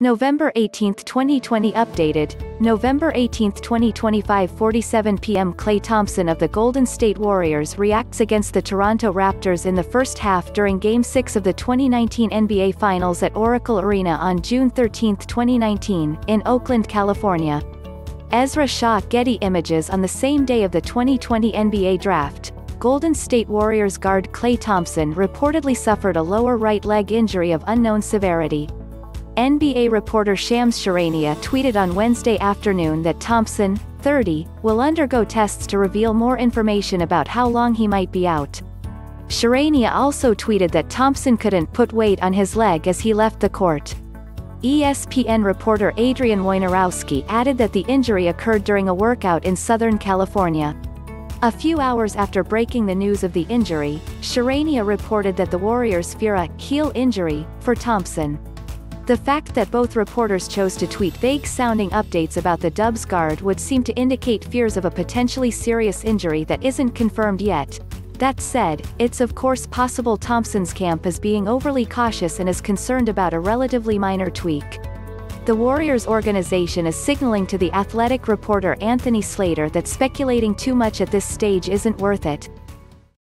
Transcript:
November 18, 2020 Updated, November 18, 2025 47 p.m. Klay Thompson of the Golden State Warriors reacts against the Toronto Raptors in the first half during Game 6 of the 2019 NBA Finals at Oracle Arena on June 13, 2019, in Oakland, California. Ezra Shaw Getty Images On the same day of the 2020 NBA Draft, Golden State Warriors guard Klay Thompson reportedly suffered a lower right leg injury of unknown severity. NBA reporter Shams Charania tweeted on Wednesday afternoon that Thompson, 30, will undergo tests to reveal more information about how long he might be out. Charania also tweeted that Thompson couldn't put weight on his leg as he left the court. ESPN reporter Adrian Wojnarowski added that the injury occurred during a workout in Southern California. A few hours after breaking the news of the injury, Charania reported that the Warriors fear a heel injury for Thompson. The fact that both reporters chose to tweet vague-sounding updates about the Dubs guard would seem to indicate fears of a potentially serious injury that isn't confirmed yet. That said, it's of course possible Thompson's camp is being overly cautious and is concerned about a relatively minor tweak. The Warriors organization is signaling to the athletic reporter Anthony Slater that speculating too much at this stage isn't worth it,